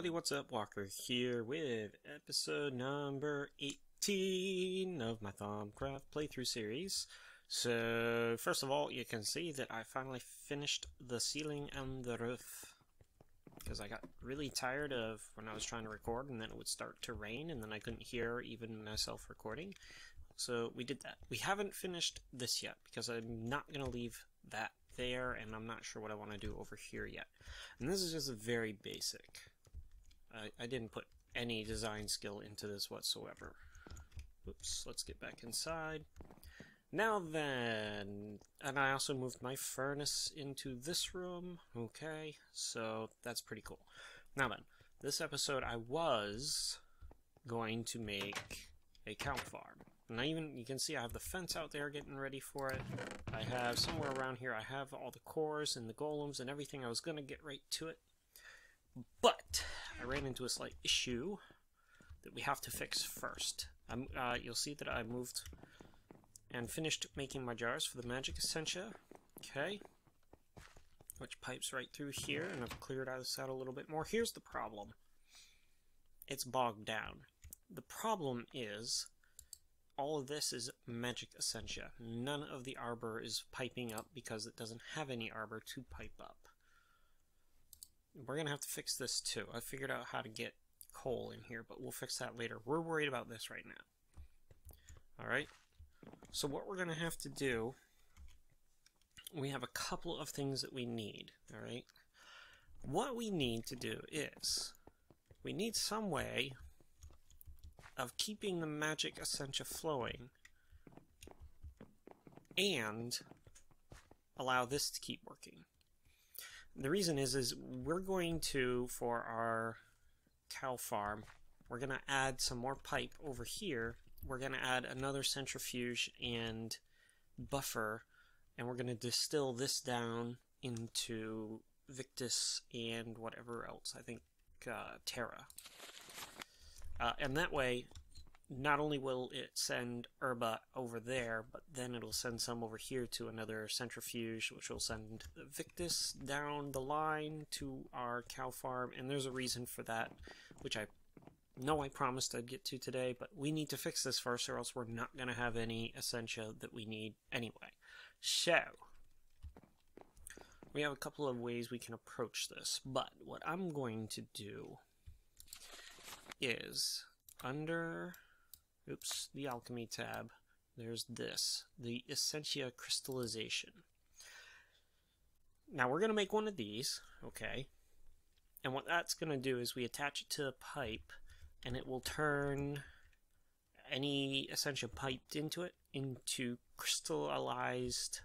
everybody, what's up? Walker here with episode number 18 of my Thaumcraft playthrough series. So, first of all, you can see that I finally finished the ceiling and the roof. Because I got really tired of when I was trying to record and then it would start to rain and then I couldn't hear even myself recording. So we did that. We haven't finished this yet because I'm not going to leave that there and I'm not sure what I want to do over here yet. And this is just a very basic. I, I didn't put any design skill into this whatsoever. Oops, let's get back inside. Now then, and I also moved my furnace into this room. Okay, so that's pretty cool. Now then, this episode I was going to make a cow farm. And I even, you can see I have the fence out there getting ready for it. I have somewhere around here, I have all the cores and the golems and everything. I was going to get right to it. But I ran into a slight issue that we have to fix first. Uh, you'll see that I moved and finished making my jars for the magic essentia. Okay. Which pipes right through here, and I've cleared out this out a little bit more. Here's the problem. It's bogged down. The problem is all of this is magic essentia. None of the arbor is piping up because it doesn't have any arbor to pipe up. We're going to have to fix this too. I figured out how to get coal in here, but we'll fix that later. We're worried about this right now. Alright? So what we're going to have to do, we have a couple of things that we need. Alright? What we need to do is, we need some way of keeping the magic essentia flowing and allow this to keep working. The reason is is we're going to for our cow farm we're going to add some more pipe over here. We're going to add another centrifuge and buffer and we're going to distill this down into Victus and whatever else. I think uh, Terra. Uh, and that way, not only will it send Herba over there, but then it'll send some over here to another centrifuge, which will send Victus down the line to our cow farm. And there's a reason for that, which I know I promised I'd get to today, but we need to fix this first, or else we're not going to have any Essentia that we need anyway. So, we have a couple of ways we can approach this, but what I'm going to do is under, oops, the alchemy tab, there's this, the Essentia crystallization. Now we're going to make one of these, okay, and what that's going to do is we attach it to a pipe and it will turn any Essentia piped into it into crystallized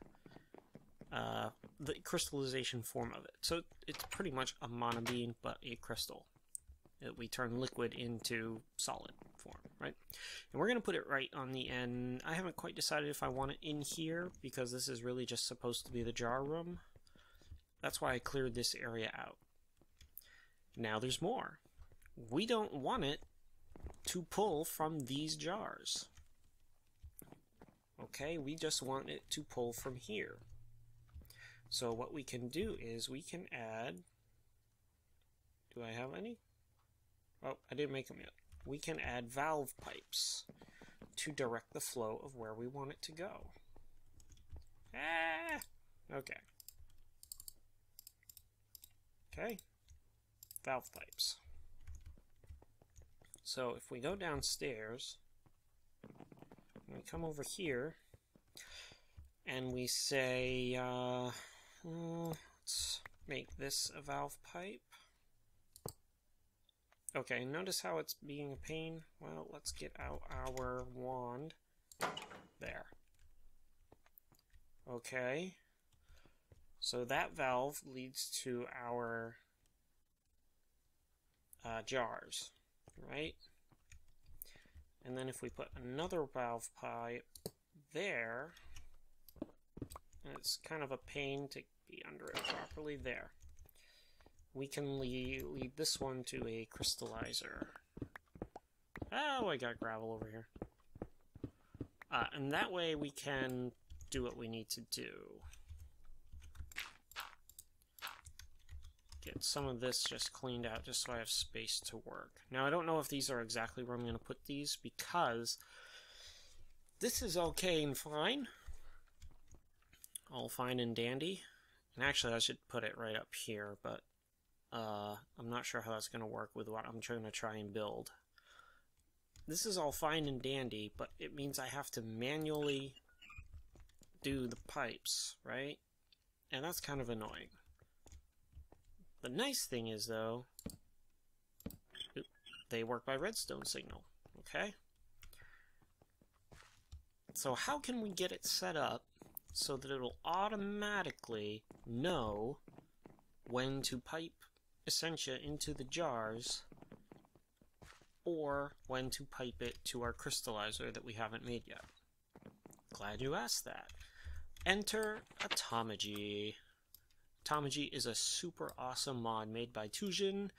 uh, the crystallization form of it. So it's pretty much a mana bean, but a crystal that we turn liquid into solid form, right? And we're going to put it right on the end. I haven't quite decided if I want it in here because this is really just supposed to be the jar room. That's why I cleared this area out. Now there's more. We don't want it to pull from these jars. Okay, we just want it to pull from here. So what we can do is we can add, do I have any? Oh, I didn't make them yet. We can add valve pipes to direct the flow of where we want it to go. Ah! Okay. Okay. Valve pipes. So if we go downstairs, we come over here, and we say, uh, uh, let's make this a valve pipe. Okay, notice how it's being a pain? Well, let's get out our wand. There. Okay. So that valve leads to our uh, jars, right? And then if we put another valve pipe there, it's kind of a pain to be under it properly there we can lead, lead this one to a crystallizer. Oh, I got gravel over here. Uh, and that way we can do what we need to do. get some of this just cleaned out just so I have space to work. Now I don't know if these are exactly where I'm going to put these because this is okay and fine. All fine and dandy. And actually I should put it right up here, but uh, I'm not sure how that's going to work with what I'm trying to try and build. This is all fine and dandy, but it means I have to manually do the pipes, right? And that's kind of annoying. The nice thing is, though, they work by redstone signal, okay? So how can we get it set up so that it'll automatically know when to pipe Essentia into the jars or when to pipe it to our crystallizer that we haven't made yet. Glad you asked that. Enter Automagy. Automagy is a super awesome mod made by Tuhljin.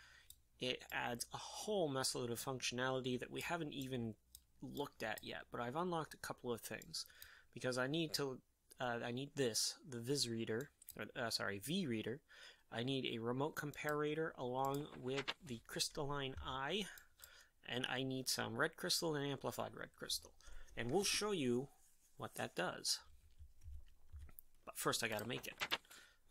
It adds a whole messload of functionality that we haven't even looked at yet, but I've unlocked a couple of things because I need to uh, I need this, the Vis reader, or, uh, sorry, V reader. I need a remote comparator along with the crystalline eye, and I need some red crystal and amplified red crystal. And we'll show you what that does. But first I gotta make it.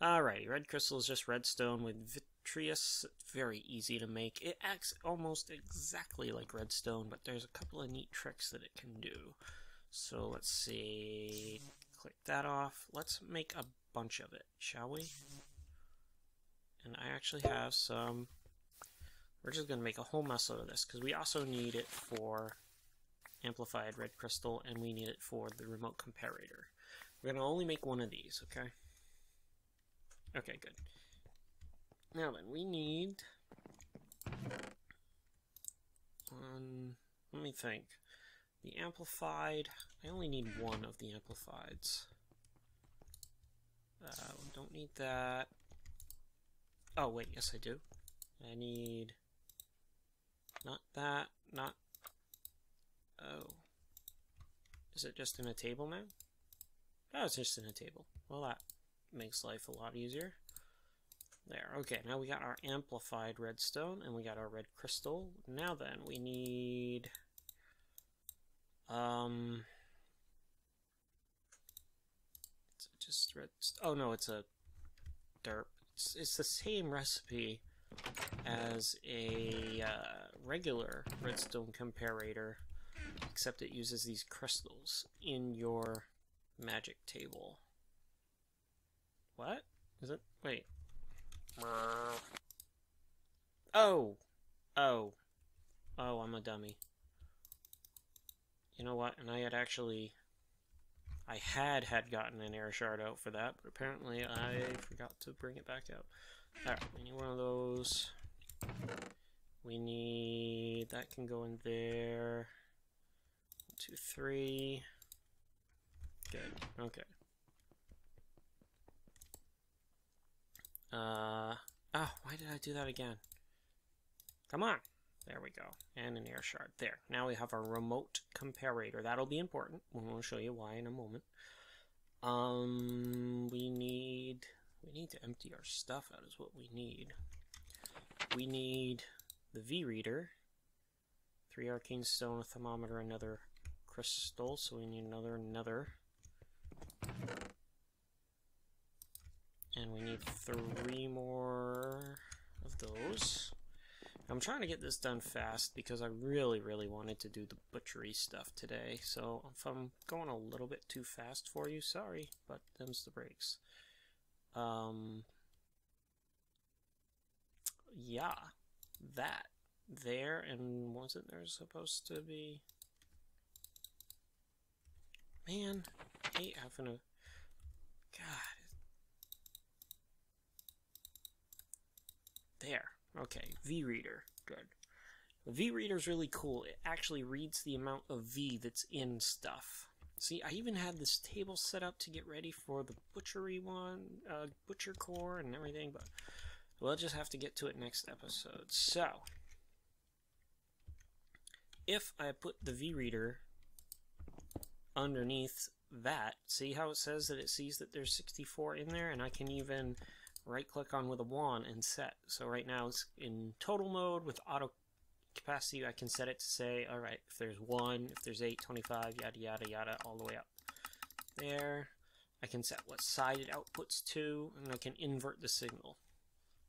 Alrighty, red crystal is just redstone with Vitreus. Very easy to make. It acts almost exactly like redstone, but there's a couple of neat tricks that it can do. So let's see. Click that off. Let's make a bunch of it, shall we? And I actually have some... We're just going to make a whole mess out of this, because we also need it for amplified red crystal, and we need it for the remote comparator. We're going to only make one of these, okay? Okay, good. Now then, we need... Um, let me think. The amplified, I only need one of the amplifieds. Uh, don't need that. Oh, wait, yes I do. I need... Not that, not... Oh. Is it just in a table now? Oh, it's just in a table. Well, that makes life a lot easier. There, okay, now we got our amplified redstone, and we got our red crystal. Now then, we need... Um, just red. Oh no, it's a derp. It's, the same recipe as a uh, regular redstone comparator, except it uses these crystals in your magic table. What? Is it? Wait. Oh! Oh. Oh, I'm a dummy. You know what? And I had actually... I had had gotten an air shard out for that, but apparently I forgot to bring it back out. Alright, we need one of those. We need... That can go in there. One, two, three. Good. Okay. Uh... Oh, why did I do that again? Come on! There we go. And an air shard. There. Now we have our remote comparator. That'll be important. We'll show you why in a moment. Um, we need... We need to empty our stuff out is what we need. We need the V-reader. Three arcane stone, a thermometer, another crystal. So we need another nether. And we need three more of those. I'm trying to get this done fast because I really, really wanted to do the butchery stuff today. So if I'm going a little bit too fast for you, sorry, but them's the breaks. Um, yeah, that there, and wasn't there supposed to be? Man, I hate having a. God. There. Okay, V-Reader. Good. The V-Reader is really cool. It actually reads the amount of V that's in stuff. See, I even had this table set up to get ready for the butchery one, uh, butcher core and everything, but we'll just have to get to it next episode. So, if I put the V-Reader underneath that, see how it says that it sees that there's 64 in there, and I can even right click on with a wand and set. So right now it's in total mode with auto capacity. I can set it to say, all right, if there's 1, if there's 8, 25, yada, yada, yada, all the way up there. I can set what side it outputs to, and I can invert the signal.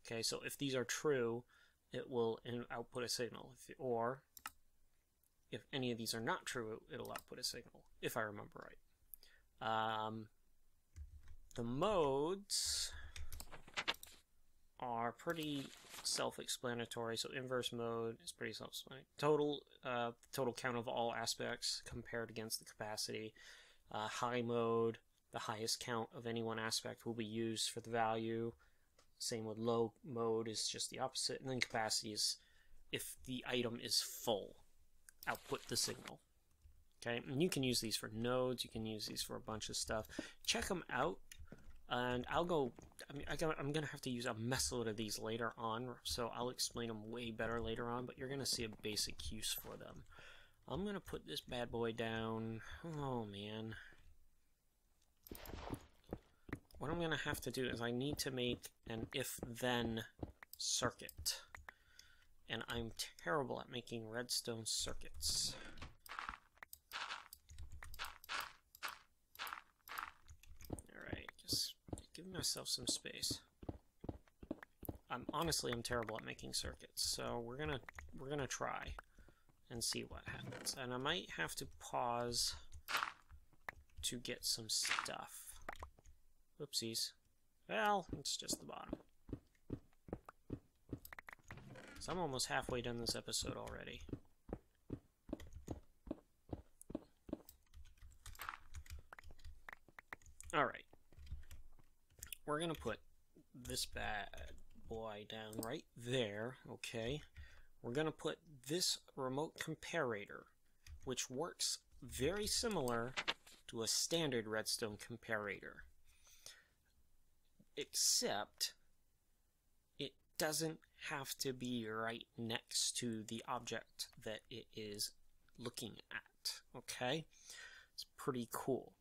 Okay, so if these are true, it will output a signal. If, or, if any of these are not true, it'll output a signal, if I remember right. Um, the modes are pretty self-explanatory. So inverse mode is pretty self-explanatory. Total, uh, total count of all aspects compared against the capacity. Uh, high mode, the highest count of any one aspect will be used for the value. Same with low mode is just the opposite. And then capacity is if the item is full, output the signal. Okay, and you can use these for nodes, you can use these for a bunch of stuff. Check them out and I'll go. I mean, I am to have to use a messload of these later on, so I'll explain them way better later on. But you're to see a basic use for them. I'm to put this bad boy down. Oh man. What I'm to have to do is I need to make an if-then circuit. And I'm terrible at making redstone circuits. Myself some space. I'm honestly I'm terrible at making circuits, so we're gonna we're gonna try and see what happens. And I might have to pause to get some stuff. Oopsies. Well, it's just the bottom. So I'm almost halfway done this episode already. Alright we're to put this bad boy down right there, okay? We're to put this remote comparator, which works very similar to a standard redstone comparator, except it doesn't have to be right next to the object that it is looking at, okay? It's pretty cool.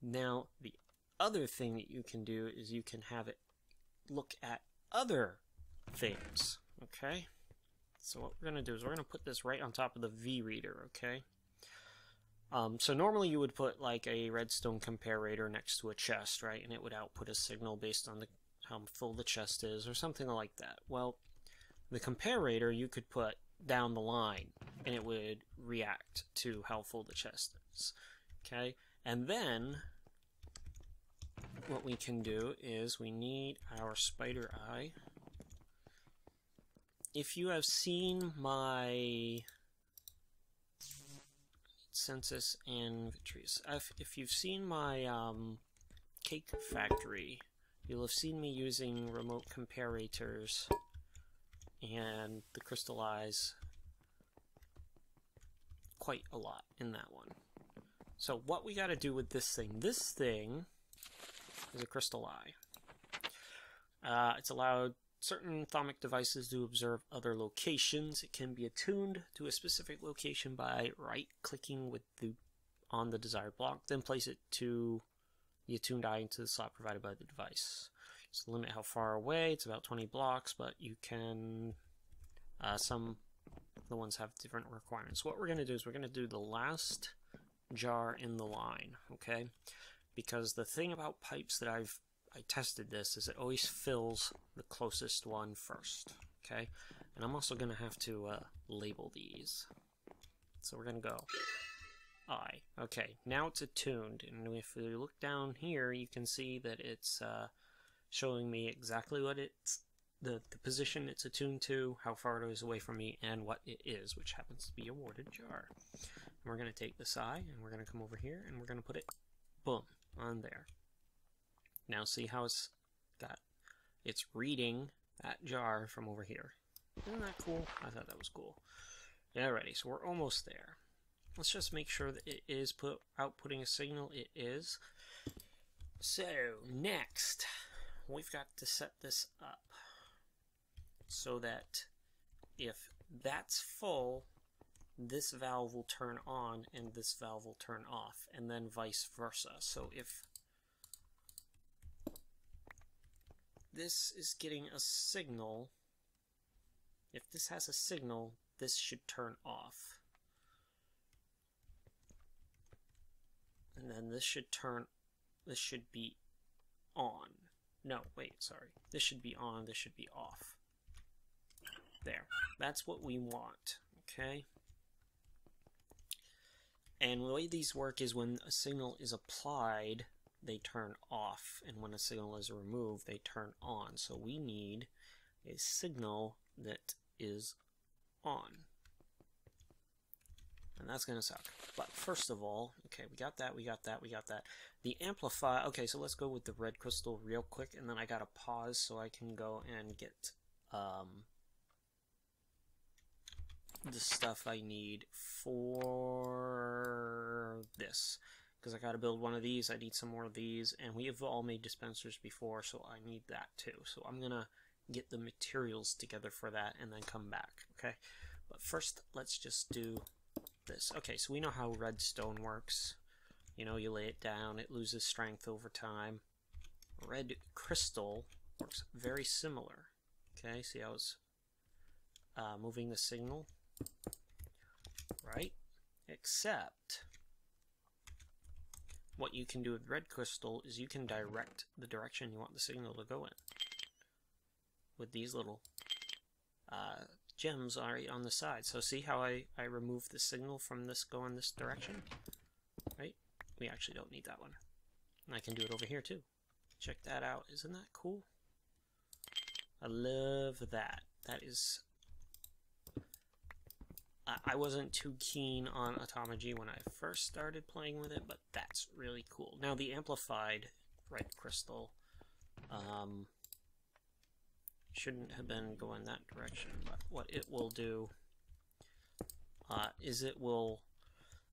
Now, the other thing that you can do is you can have it look at other things, okay? So what we're going to do is we're going to put this right on top of the V reader, okay? Um, so normally you would put like a redstone comparator next to a chest, right? And it would output a signal based on the how full the chest is or something like that. Well, the comparator you could put down the line and it would react to how full the chest is. Okay? And then what we can do is we need our spider eye. If you have seen my census and vitreous, if, if you've seen my um, cake factory, you'll have seen me using remote comparators and the crystallize quite a lot in that one. So what we got to do with this thing, this thing is a crystal eye. Uh, it's allowed certain thaumic devices to observe other locations. It can be attuned to a specific location by right-clicking with the on the desired block, then place it to the attuned eye into the slot provided by the device. Just limit how far away. It's about 20 blocks, but you can. Uh, some the ones have different requirements. What we're going to do is we're going to do the last jar in the line. Okay, because the thing about pipes that I've I tested this is it always fills the closest one first. Okay, and I'm also going to have to uh, label these. So we're going to go I. Okay, now it's attuned, and if we look down here, you can see that it's uh, showing me exactly what it's the, the position it's attuned to, how far it is away from me, and what it is, which happens to be a warded jar. And we're going to take this eye, and we're going to come over here, and we're going to put it, boom, on there. Now see how it's got, it's reading that jar from over here. Isn't that cool? I thought that was cool. Alrighty, so we're almost there. Let's just make sure that it is put outputting a signal. It is. So, next, we've got to set this up so that if that's full, this valve will turn on and this valve will turn off, and then vice versa. So if this is getting a signal, if this has a signal, this should turn off. And then this should turn, this should be on. No, wait, sorry. This should be on, this should be off. There. That's what we want, okay? And the way these work is when a signal is applied, they turn off, and when a signal is removed, they turn on. So we need a signal that is on. And that's going to suck. But first of all, okay, we got that, we got that, we got that. The amplify, okay, so let's go with the red crystal real quick, and then I got to pause so I can go and get um, the stuff I need for this. Because I gotta build one of these, I need some more of these, and we have all made dispensers before, so I need that too. So I'm gonna get the materials together for that and then come back, okay? But first, let's just do this. Okay, so we know how redstone works. You know, you lay it down, it loses strength over time. Red crystal works very similar. Okay, see how it's uh, moving the signal? Right? Except, what you can do with red crystal is you can direct the direction you want the signal to go in. With these little uh, gems on the side. So see how I, I remove the signal from this going this direction? Right? We actually don't need that one. And I can do it over here too. Check that out. Isn't that cool? I love that. That is I wasn't too keen on Automagy when I first started playing with it, but that's really cool. Now the amplified red crystal um, shouldn't have been going that direction, but what it will do uh, is it will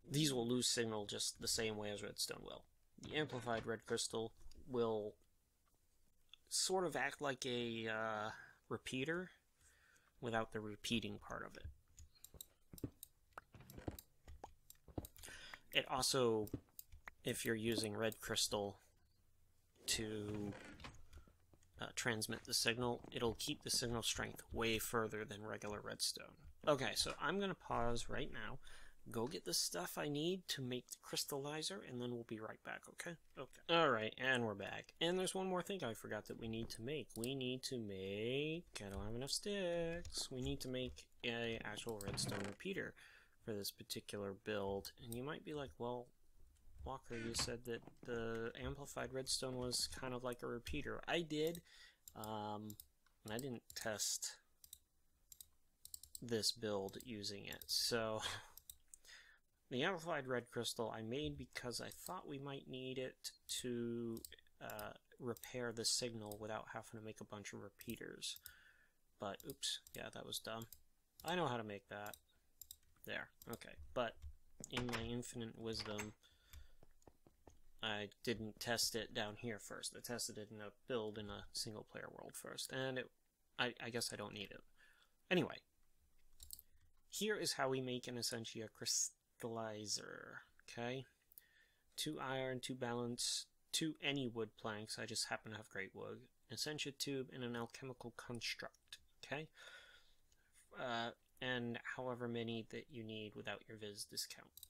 these will lose signal just the same way as redstone will. The amplified red crystal will sort of act like a uh, repeater without the repeating part of it. It also, if you're using red crystal to uh, transmit the signal, it'll keep the signal strength way further than regular redstone. Okay, so I'm going to pause right now, go get the stuff I need to make the crystallizer, and then we'll be right back, okay? Okay. Alright, and we're back. And there's one more thing I forgot that we need to make. We need to make... I don't have enough sticks. We need to make a actual redstone repeater for this particular build. And you might be like, well, Walker, you said that the amplified redstone was kind of like a repeater. I did, um, and I didn't test this build using it. So, the amplified red crystal I made because I thought we might need it to uh, repair the signal without having to make a bunch of repeaters. But, oops, yeah, that was dumb. I know how to make that. There, okay. But in my infinite wisdom, I didn't test it down here first. I tested it in a build in a single player world first, and it, I, I guess I don't need it. Anyway, here is how we make an Essentia crystallizer, okay? Two iron, two balance, two any wood planks, I just happen to have great wood, Essentia tube, and an alchemical construct, okay? Uh, and however many that you need without your Vis discount.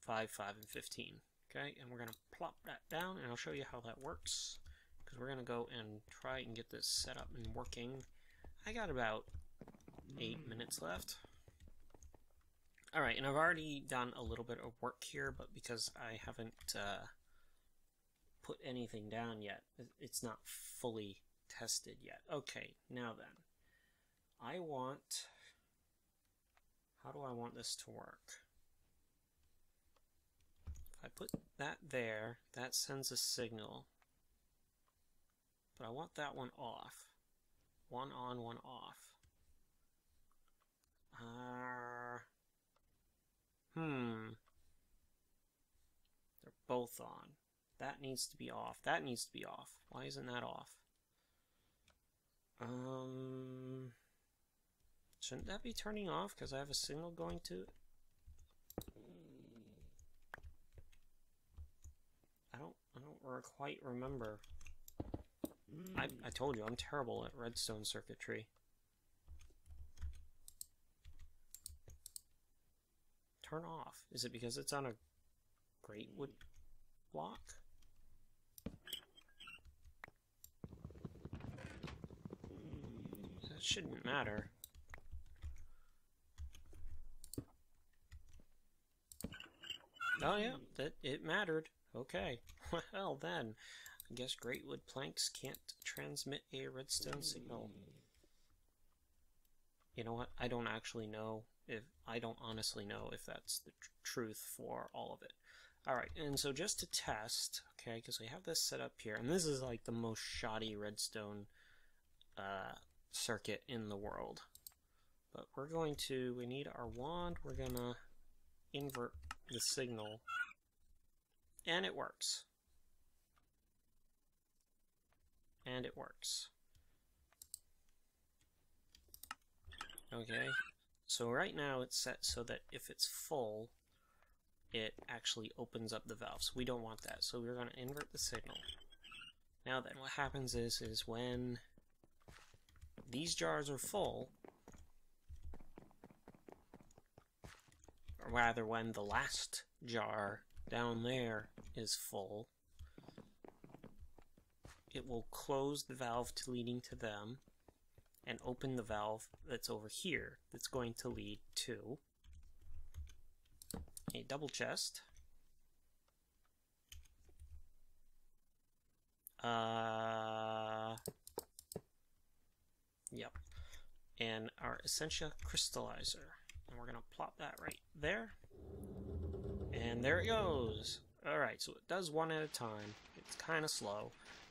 5, 5, and 15. Okay, and we're going to plop that down, and I'll show you how that works. Because we're going to go and try and get this set up and working. I got about 8 minutes left. Alright, and I've already done a little bit of work here, but because I haven't uh, put anything down yet, it's not fully tested yet. Okay, now then. I want how do I want this to work? If I put that there, that sends a signal. But I want that one off. One on, one off. Uh, hmm. They're both on. That needs to be off. That needs to be off. Why isn't that off? Um... Shouldn't that be turning off because I have a signal going to it? I don't I don't quite remember. I, I told you, I'm terrible at redstone circuitry. Turn off. Is it because it's on a great wood block? That shouldn't matter. Oh yeah, that it mattered. Okay. Well then, I guess great wood planks can't transmit a redstone signal. You know what? I don't actually know if I don't honestly know if that's the tr truth for all of it. All right, and so just to test, okay, because we have this set up here, and this is like the most shoddy redstone uh, circuit in the world. But we're going to, we need our wand, we're gonna invert the signal, and it works. And it works. Okay, so right now it's set so that if it's full, it actually opens up the valves. We don't want that, so we're going to invert the signal. Now then, what happens is, is when these jars are full, rather when the last jar down there is full, it will close the valve to leading to them and open the valve that's over here that's going to lead to a double chest. Uh, yep. And our Essentia Crystallizer. And we're going to plop that right there. And there it goes. Alright, so it does one at a time. It's kind of slow.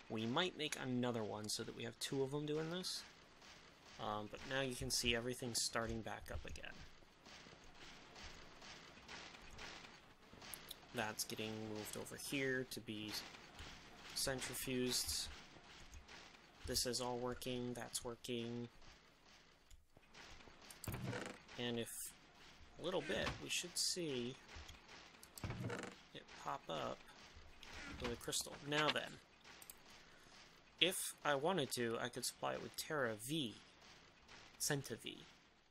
We might make another one so that we have two of them doing this. Um, but now you can see everything starting back up again. That's getting moved over here to be centrifuged. This is all working, that's working. And if little bit, we should see it pop up with a crystal. Now then, if I wanted to, I could supply it with Terra V, Centavi,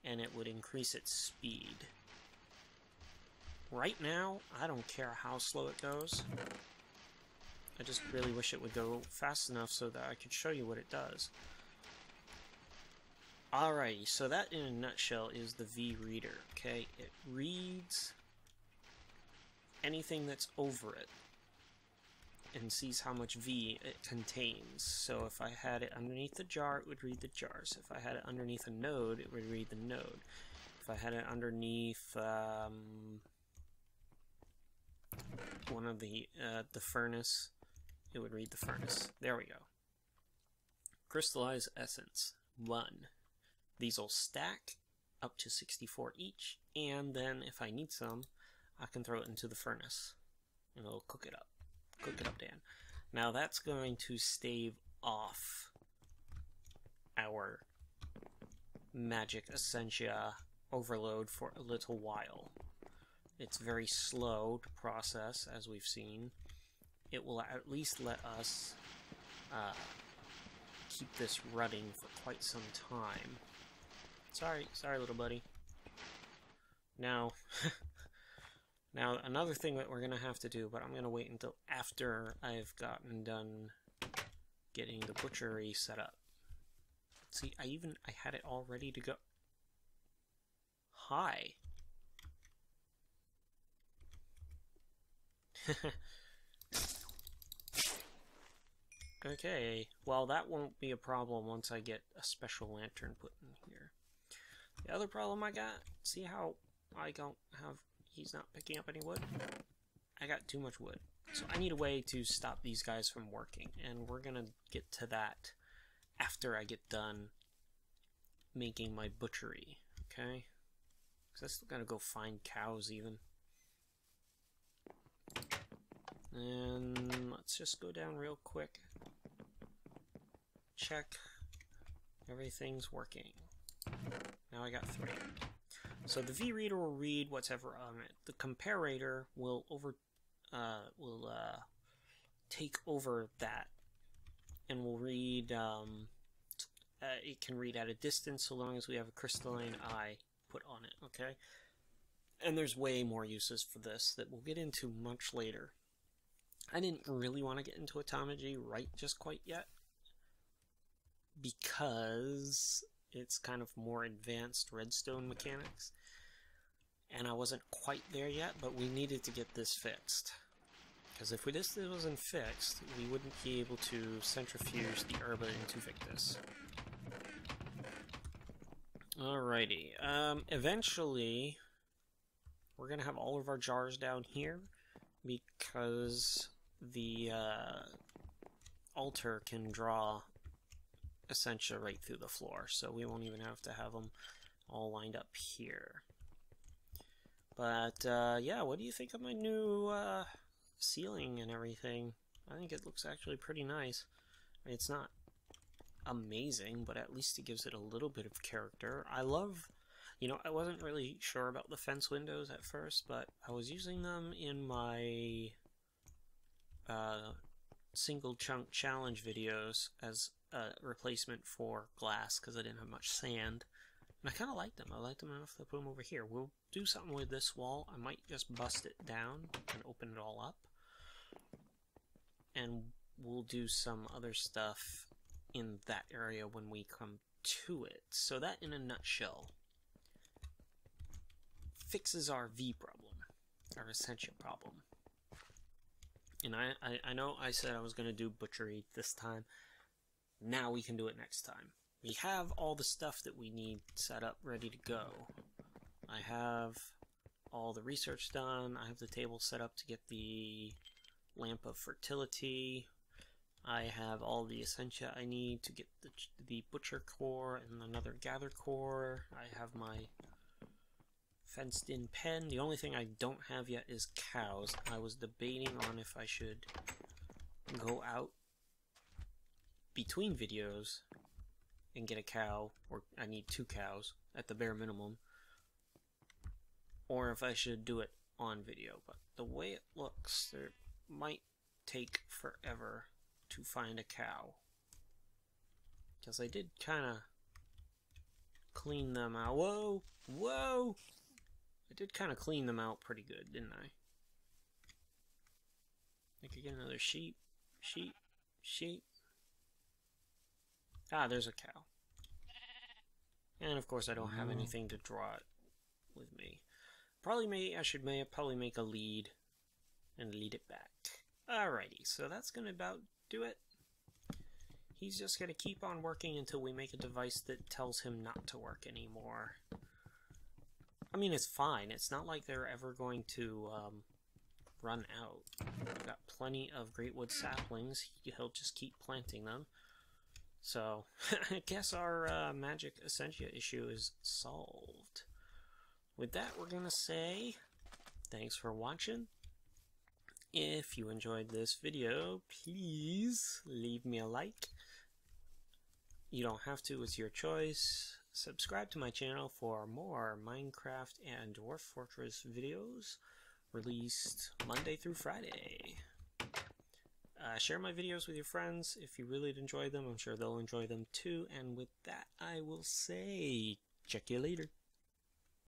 and it would increase its speed. Right now, I don't care how slow it goes. I just really wish it would go fast enough so that I could show you what it does. Alrighty, so that in a nutshell is the V-Reader, okay? It reads anything that's over it and sees how much V it contains. So if I had it underneath the jar, it would read the jars. If I had it underneath a node, it would read the node. If I had it underneath um, one of the uh, the furnace, it would read the furnace. There we go. Crystallize essence one. These will stack up to 64 each, and then if I need some, I can throw it into the furnace, and it'll cook it up. Cook it up, Dan. Now that's going to stave off our magic essentia overload for a little while. It's very slow to process, as we've seen. It will at least let us uh, keep this running for quite some time. Sorry, sorry, little buddy. Now, now another thing that we're gonna have to do, but I'm gonna wait until after I've gotten done getting the butchery set up. See, I even I had it all ready to go. Hi. okay, well that won't be a problem once I get a special lantern put in here. The other problem I got, see how I don't have, he's not picking up any wood? I got too much wood. So I need a way to stop these guys from working, and we're gonna get to that after I get done making my butchery, okay? Because I still gotta go find cows even. And let's just go down real quick. Check. Everything's working. Now I got three. So the V-reader will read whatever on it. The comparator will over uh, will uh, take over that and will read. Um, uh, it can read at a distance so long as we have a crystalline eye put on it. Okay, and there's way more uses for this that we'll get into much later. I didn't really want to get into Automagy right just quite yet because it's kind of more advanced redstone mechanics. And I wasn't quite there yet, but we needed to get this fixed. Because if we, this wasn't fixed, we wouldn't be able to centrifuge the herba into Victus. Alrighty, um, eventually, we're gonna have all of our jars down here, because the, uh, altar can draw Essentia right through the floor, so we won't even have to have them all lined up here. But, uh, yeah, what do you think of my new, uh, ceiling and everything? I think it looks actually pretty nice. I mean, it's not amazing, but at least it gives it a little bit of character. I love, you know, I wasn't really sure about the fence windows at first, but I was using them in my, uh, single chunk challenge videos as a replacement for glass because I didn't have much sand. And I kind of like them. I like them enough to put them over here. We'll do something with this wall. I might just bust it down and open it all up. And we'll do some other stuff in that area when we come to it. So that, in a nutshell, fixes our V problem, our Essentia problem. And I, I, I know I said I was going to do butchery this time. Now we can do it next time. We have all the stuff that we need set up, ready to go. I have all the research done. I have the table set up to get the lamp of fertility. I have all the essentia I need to get the, the butcher core and another gather core. I have my fenced in pen. The only thing I don't have yet is cows. I was debating on if I should go out between videos and get a cow, or I need two cows at the bare minimum, or if I should do it on video. But the way it looks, it might take forever to find a cow. Because I did kind of clean them out. Whoa! Whoa! I did kind of clean them out pretty good, didn't I? I could get another sheep, sheep, sheep. Ah, there's a cow. And of course I don't have anything to draw it with me. Probably may I should may probably make a lead and lead it back. Alrighty, so that's gonna about do it. He's just gonna keep on working until we make a device that tells him not to work anymore. I mean, it's fine. It's not like they're ever going to um, run out. We've got plenty of greatwood saplings. He'll just keep planting them. So, I guess our uh, magic essentia issue is solved. With that, we're going to say thanks for watching. If you enjoyed this video, please leave me a like. You don't have to, it's your choice. Subscribe to my channel for more Minecraft and Dwarf Fortress videos released Monday through Friday. Uh, share my videos with your friends if you really enjoy them. I'm sure they'll enjoy them too. And with that, I will say, check you later.